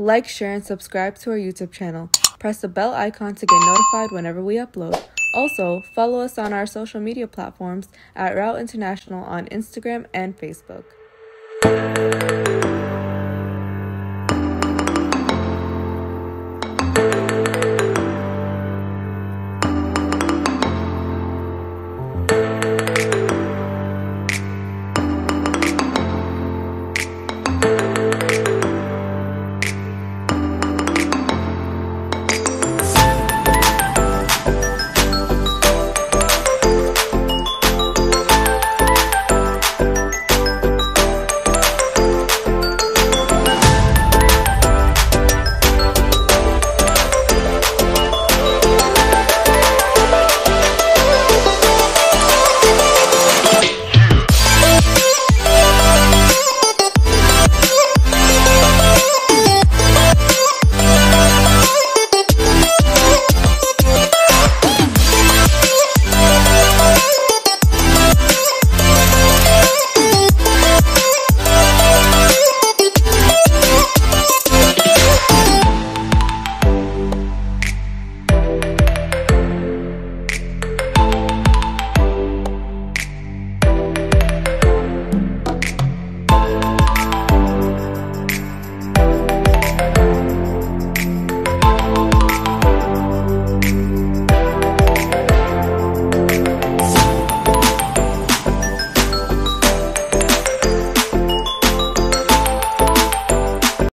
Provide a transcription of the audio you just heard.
Like, share, and subscribe to our YouTube channel. Press the bell icon to get notified whenever we upload. Also, follow us on our social media platforms at Rao International on Instagram and Facebook.